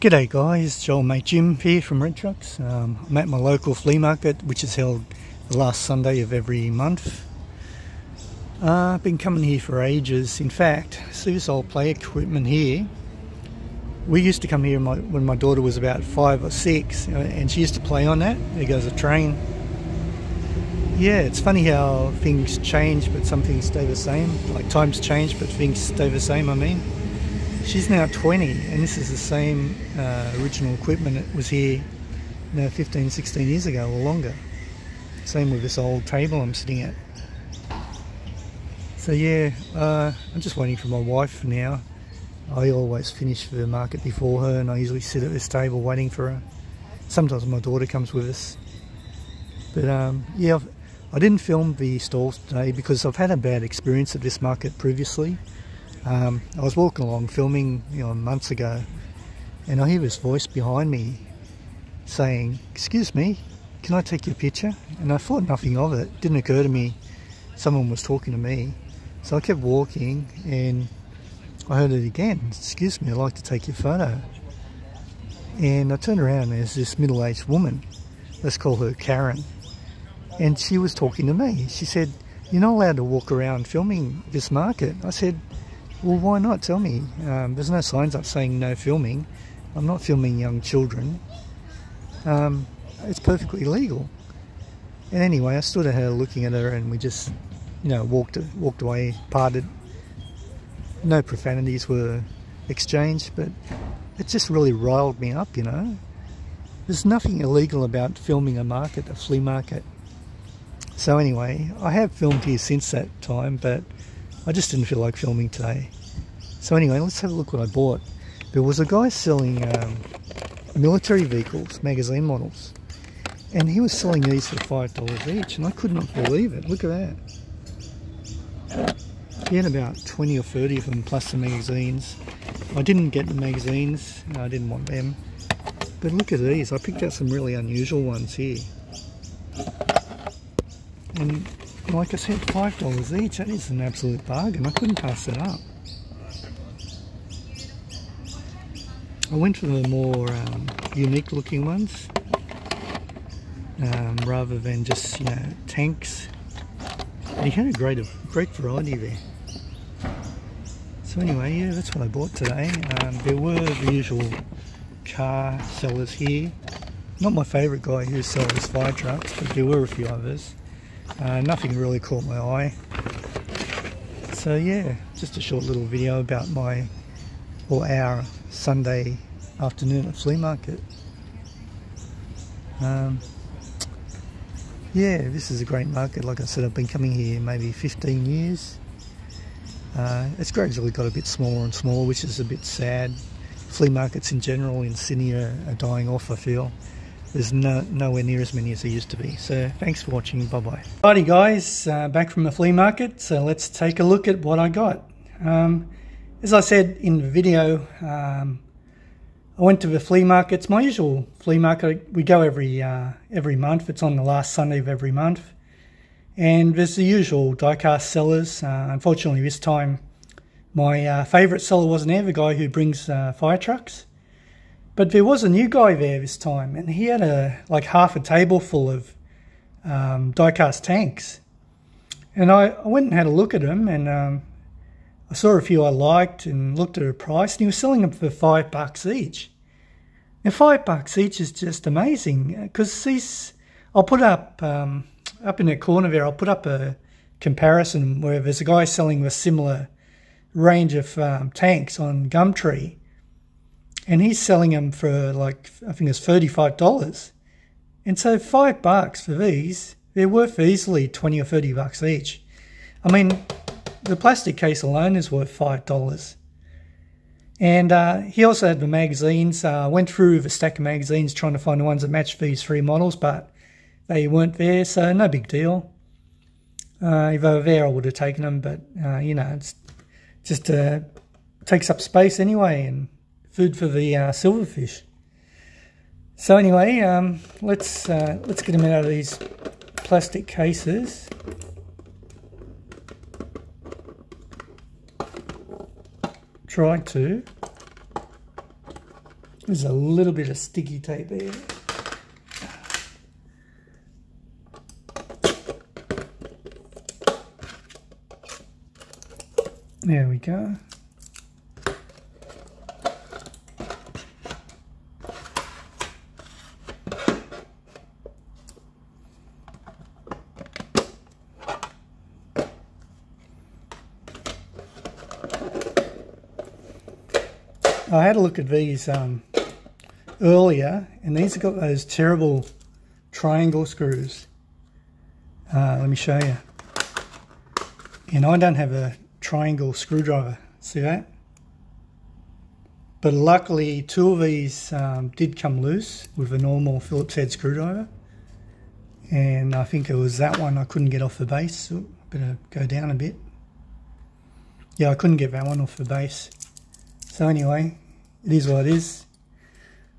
G'day guys, Joel Mate Jim here from REDTRUX. Um, I'm at my local flea market which is held the last Sunday of every month. Uh, I've been coming here for ages. In fact, see this old play equipment here? We used to come here my, when my daughter was about five or six uh, and she used to play on that. There goes a train. Yeah, it's funny how things change but some things stay the same. Like times change but things stay the same, I mean. She's now 20 and this is the same uh, original equipment that was here you know, 15, 16 years ago or longer. Same with this old table I'm sitting at. So yeah, uh, I'm just waiting for my wife now. I always finish the market before her and I usually sit at this table waiting for her. Sometimes my daughter comes with us. But um, yeah, I've, I did not film the stalls today because I've had a bad experience at this market previously. Um, I was walking along filming you know, months ago and I hear this voice behind me saying, excuse me, can I take your picture? And I thought nothing of it. it didn't occur to me someone was talking to me. So I kept walking and I heard it again. Excuse me, I'd like to take your photo. And I turned around and there's this middle-aged woman. Let's call her Karen. And she was talking to me. She said, you're not allowed to walk around filming this market. I said, well, why not? Tell me. Um, there's no signs up saying no filming. I'm not filming young children. Um, it's perfectly legal. And anyway, I stood at her looking at her and we just, you know, walked walked away, parted. No profanities were exchanged, but it just really riled me up, you know. There's nothing illegal about filming a market, a flea market. So anyway, I have filmed here since that time, but I just didn't feel like filming today. So anyway, let's have a look what I bought. There was a guy selling um, military vehicles, magazine models. And he was selling these for $5 each, and I could not believe it. Look at that. He had about 20 or 30 of them, plus the magazines. I didn't get the magazines, I didn't want them. But look at these, I picked out some really unusual ones here. And like I said, $5 each, that is an absolute bargain. I couldn't pass it up. I went for the more um, unique looking ones um, rather than just, you know, tanks. And had a great, great variety there. So anyway, yeah, that's what I bought today. Um, there were the usual car sellers here. Not my favourite guy who sells fire trucks, but there were a few others. Uh, nothing really caught my eye. So yeah, just a short little video about my or our Sunday afternoon at flea market. Um, yeah, this is a great market. Like I said, I've been coming here maybe 15 years. Uh, it's gradually got a bit smaller and smaller, which is a bit sad. Flea markets in general in Sydney are, are dying off, I feel there's no, nowhere near as many as there used to be. So thanks for watching. Bye bye. Alrighty guys, uh, back from the flea market. So let's take a look at what I got. Um, as I said in the video, um, I went to the flea market. It's my usual flea market. We go every uh, every month. It's on the last Sunday of every month. And there's the usual diecast sellers. Uh, unfortunately, this time my uh, favourite seller wasn't there, the guy who brings uh, fire trucks. But there was a new guy there this time, and he had a like half a table full of um, diecast tanks. And I, I, went and had a look at them, and um, I saw a few I liked and looked at the price, and he was selling them for five bucks each. Now, five bucks each is just amazing because these. I'll put up um, up in the corner there. I'll put up a comparison where there's a guy selling a similar range of um, tanks on Gumtree, and he's selling them for like I think it's thirty-five dollars. And so five bucks for these, they're worth easily twenty or thirty bucks each. I mean, the plastic case alone is worth five dollars. And uh, he also had the magazines. I uh, went through the stack of magazines trying to find the ones that match these three models, but they weren't there, so no big deal. Uh, if they were there, I would have taken them, but uh, you know, it's just uh, takes up space anyway, and food for the uh, silverfish. So anyway, um, let's uh, let's get them out of these plastic cases. Try to. There's a little bit of sticky tape there. There we go. Look at these um, earlier, and these have got those terrible triangle screws. Uh, let me show you. And I don't have a triangle screwdriver. See that? But luckily, two of these um, did come loose with a normal Phillips head screwdriver. And I think it was that one I couldn't get off the base. So better go down a bit. Yeah, I couldn't get that one off the base. So anyway, it is what it is.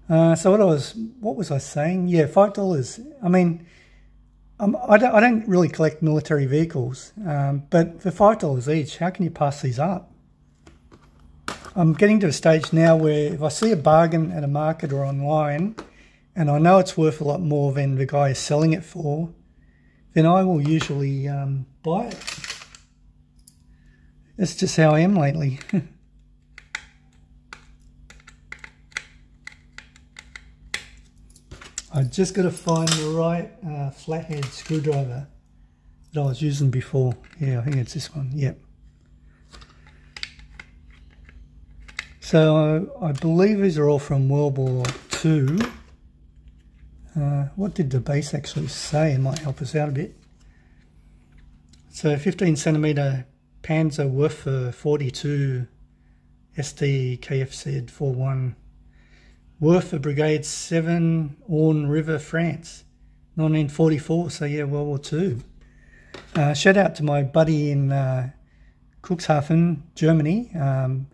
Uh, so what I was, what was I saying? Yeah, five dollars. I mean, I don't, I don't really collect military vehicles, um, but for five dollars each, how can you pass these up? I'm getting to a stage now where if I see a bargain at a market or online, and I know it's worth a lot more than the guy is selling it for, then I will usually um, buy it. That's just how I am lately. I just got to find the right uh, flathead screwdriver that I was using before. Yeah, I think it's this one. Yep. So uh, I believe these are all from World War II. Uh, what did the base actually say? It might help us out a bit. So 15 centimeter Panzer Werfer 42 SD KFZ 41 Werfer Brigade 7, Orne River, France, 1944. So, yeah, World War II. Uh, shout out to my buddy in uh, Cuxhaven, Germany, um,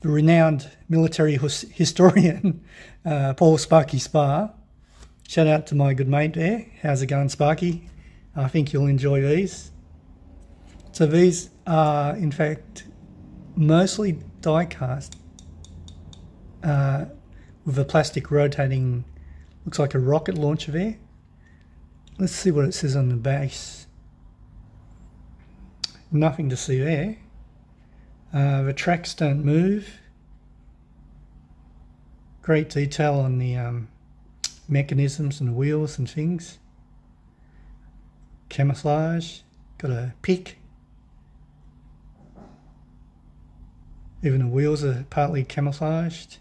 the renowned military historian, uh, Paul Sparky Spar. Shout out to my good mate there. How's it going, Sparky? I think you'll enjoy these. So, these are, in fact, mostly die cast. Uh, with a plastic rotating, looks like a rocket launcher there. Let's see what it says on the base. Nothing to see there. Uh, the tracks don't move. Great detail on the um, mechanisms and wheels and things. Camouflage. Got a pick. Even the wheels are partly camouflaged.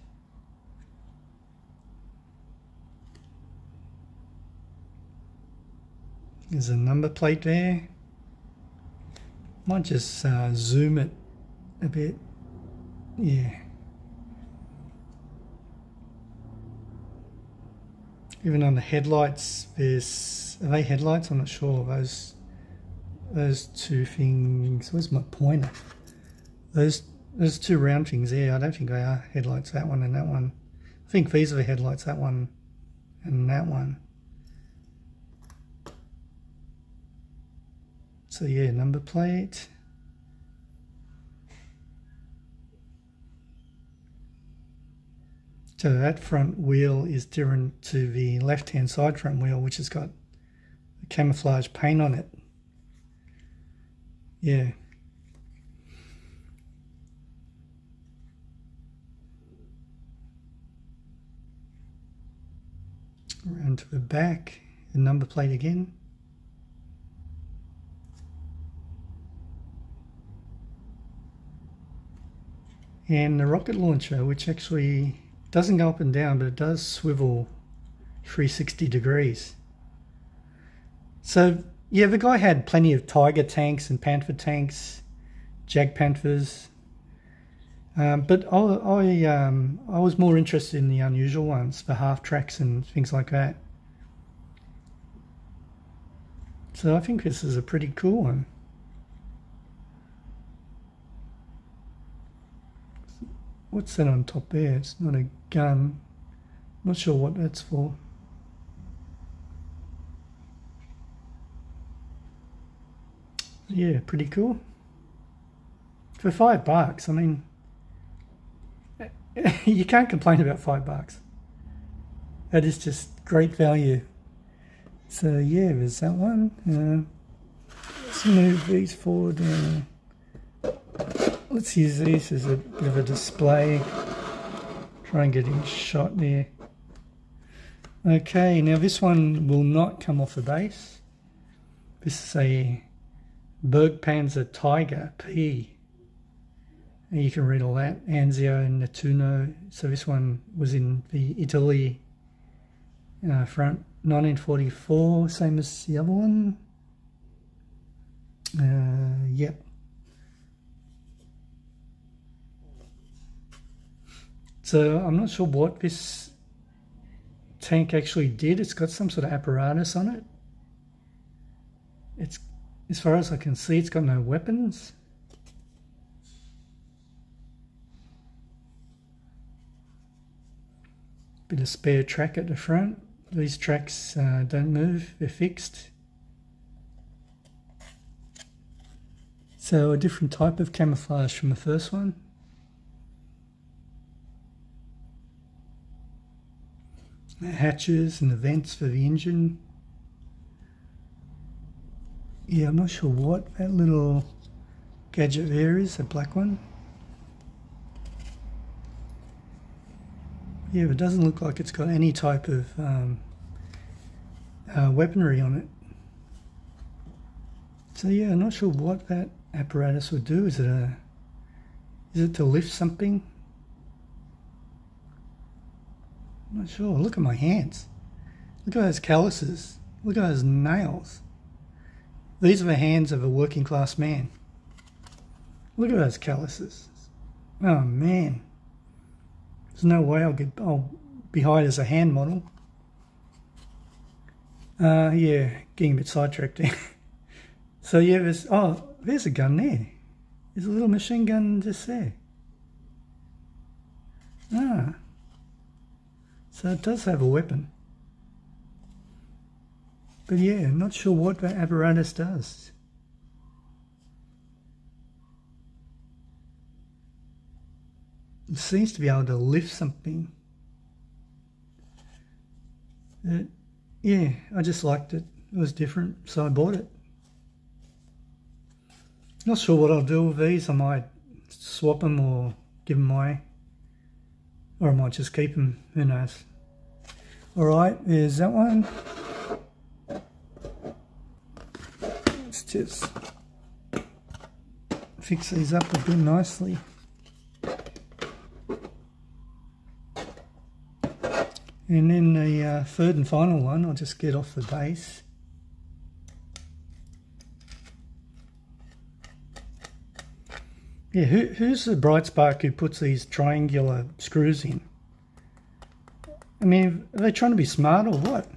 There's a number plate there. Might just uh, zoom it a bit. Yeah. Even on the headlights, there's are they headlights? I'm not sure. Those those two things. Where's my pointer? Those those two round things there. I don't think they are headlights. That one and that one. I think these are the headlights. That one and that one. So yeah, number plate. So that front wheel is different to the left-hand side front wheel, which has got camouflage paint on it. Yeah. Around to the back, the number plate again. And the rocket launcher which actually doesn't go up and down but it does swivel 360 degrees. So yeah the guy had plenty of tiger tanks and panther tanks Jagdpanthers um, but I, I, um, I was more interested in the unusual ones the half tracks and things like that. So I think this is a pretty cool one What's that on top there? It's not a gun. Not sure what that's for. Yeah, pretty cool. For five bucks, I mean, you can't complain about five bucks. That is just great value. So yeah, there's that one. Uh, let's move these forward. Uh, let's use these as a bit of a display. Try and get in shot there. Okay, now this one will not come off the base. This is a Bergpanzer Tiger P. You can read all that. Anzio and Nettuno. So this one was in the Italy uh, front 1944, same as the other one. Uh, yep. So I'm not sure what this tank actually did. It's got some sort of apparatus on it. It's, as far as I can see, it's got no weapons. Bit of spare track at the front. These tracks uh, don't move, they're fixed. So a different type of camouflage from the first one. Hatches and the vents for the engine. Yeah, I'm not sure what that little gadget there is, a black one. Yeah, it doesn't look like it's got any type of um, uh, weaponry on it. So yeah, I'm not sure what that apparatus would do. Is it a is it to lift something? I'm not sure. Look at my hands. Look at those calluses. Look at those nails. These are the hands of a working class man. Look at those calluses. Oh man. There's no way I'll get I'll be hired as a hand model. Uh, yeah, getting a bit sidetracked there. so yeah, there's oh, there's a gun there. There's a little machine gun just there. Ah. So it does have a weapon. But yeah, not sure what that apparatus does. It seems to be able to lift something. It, yeah, I just liked it. It was different, so I bought it. Not sure what I'll do with these. I might swap them or give them away. Or I might just keep them. Who knows? Alright, there's that one. Let's just fix these up a bit nicely. And then the uh, third and final one, I'll just get off the base. Yeah, who, who's the bright spark who puts these triangular screws in? I mean, are they trying to be smart or what?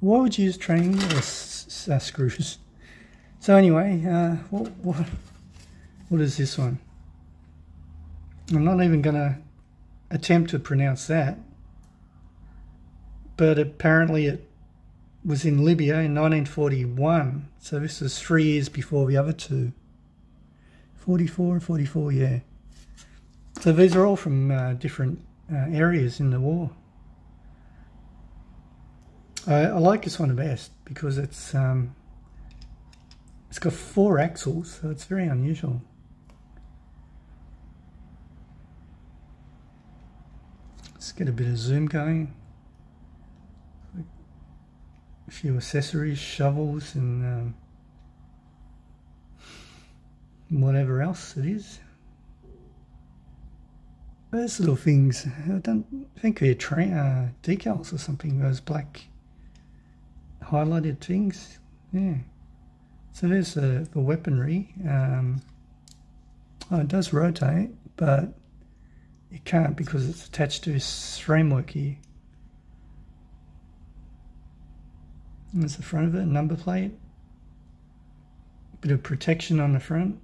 Why would you use triangular uh, screws? So anyway, uh, what, what, what is this one? I'm not even going to attempt to pronounce that but apparently it was in Libya in 1941. So this is three years before the other two. 44 and 44, yeah. So these are all from uh, different uh, areas in the war. I, I, like this one the best because it's um, it's got four axles, so it's very unusual. Let's get a bit of zoom going a few accessories, shovels and um, whatever else it is. Those little things, I don't think they're uh, decals or something, those black highlighted things. Yeah. So there's the, the weaponry. Um, oh, it does rotate, but it can't because it's attached to this framework here. There's the front of it, number plate. Bit of protection on the front.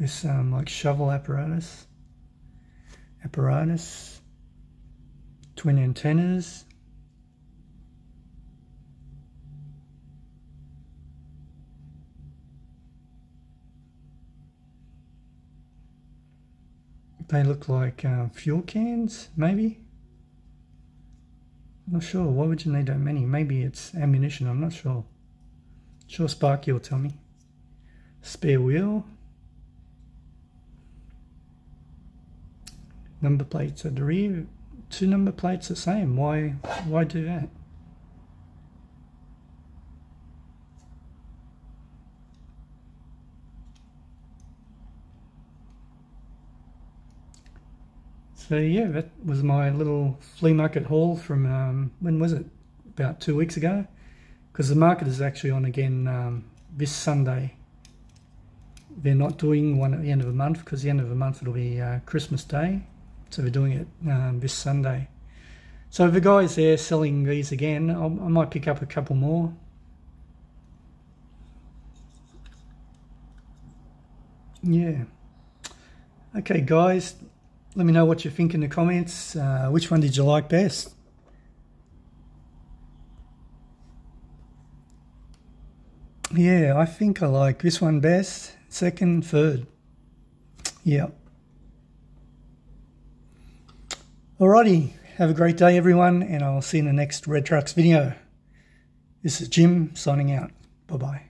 This um, like shovel apparatus. Apparatus. Twin antennas. They look like uh, fuel cans, maybe. I'm not sure. Why would you need that many? Maybe it's ammunition. I'm not sure. Sure, Sparky will tell me. Spare wheel. Number plates at the rear. Two number plates the same. Why? Why do that? So yeah, that was my little flea market haul from, um, when was it? About two weeks ago. Because the market is actually on again um, this Sunday. They're not doing one at the end of the month because the end of the month it'll be uh, Christmas Day. So we're doing it um, this Sunday. So if the guy's there selling these again, I'll, I might pick up a couple more. Yeah. Okay, guys, let me know what you think in the comments. Uh, which one did you like best? Yeah, I think I like this one best. Second, third. Yeah. Alrighty, have a great day everyone and I'll see you in the next REDTRUX video. This is Jim signing out. Bye-bye.